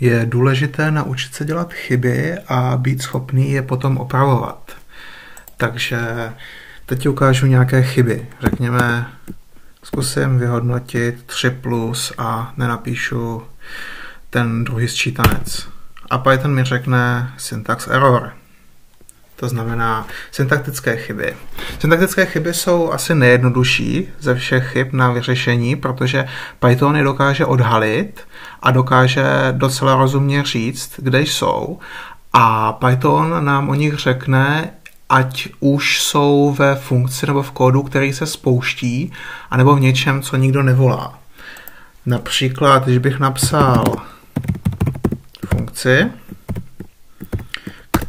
Je důležité naučit se dělat chyby a být schopný je potom opravovat. Takže teď ti ukážu nějaké chyby. Řekněme, zkusím vyhodnotit 3 plus a nenapíšu ten druhý sčítanec. A Python mi řekne syntax error. To znamená syntaktické chyby. Syntaktické chyby jsou asi nejjednodušší ze všech chyb na vyřešení, protože Python je dokáže odhalit a dokáže docela rozumně říct, kde jsou. A Python nám o nich řekne, ať už jsou ve funkci nebo v kódu, který se spouští, anebo v něčem, co nikdo nevolá. Například, když bych napsal funkci,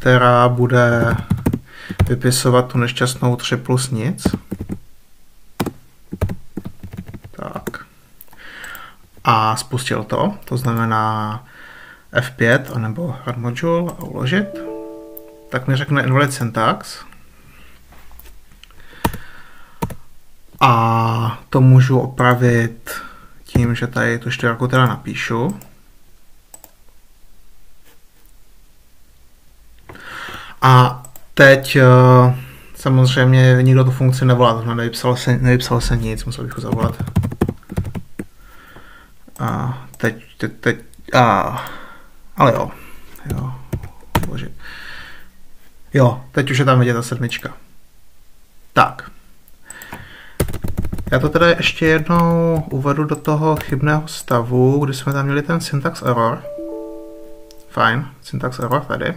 která bude vypisovat tu nešťastnou 3 plus nic. Tak. A spustil to, to znamená F5 anebo hard module a uložit. Tak mi řekne invalid syntax. A to můžu opravit tím, že tady tu čtyřku teda napíšu. A teď uh, samozřejmě nikdo tu funkci nevolá, to znamená, nevypsal se, nevypsal se nic, musel bych ho zavolat. A teď, teď, teď, a, ale jo, jo, bože. Jo, teď už je tam vidět ta sedmička. Tak. Já to teda ještě jednou uvedu do toho chybného stavu, kdy jsme tam měli ten syntax error. Fajn, syntax error tady.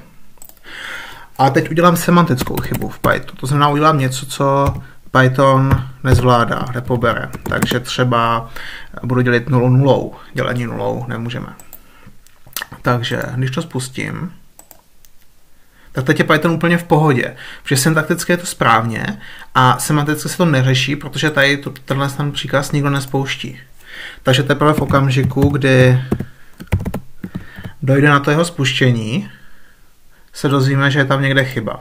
A teď udělám semantickou chybu v Pythonu. To znamená, udělám něco, co Python nezvládá, nepobere. Takže třeba budu dělit nulu nulou. Dělení nulou nemůžeme. Takže když to spustím, tak teď je Python úplně v pohodě, protože syntakticky je to správně a semanticky se to neřeší, protože tady to, tenhle ten příkaz nikdo nespouští. Takže teprve v okamžiku, kdy dojde na to jeho spuštění, se dozvíme, že je tam někde chyba.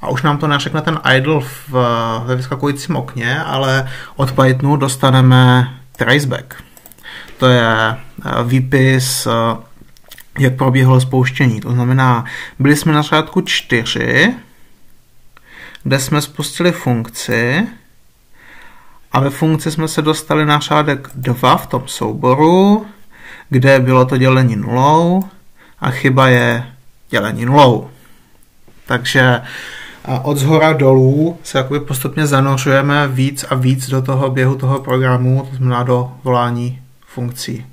A už nám to neřekne ten idle v, ve vyskakujícím okně, ale od Pythonu dostaneme traceback. To je eh, výpis, eh, jak proběhlo spouštění. To znamená, byli jsme na řádku 4, kde jsme spustili funkci a ve funkci jsme se dostali na řádek 2 v tom souboru, kde bylo to dělení nulou a chyba je dělení nulou. Takže od zhora dolů se jakoby postupně zanořujeme víc a víc do toho běhu toho programu, to znamená do volání funkcí.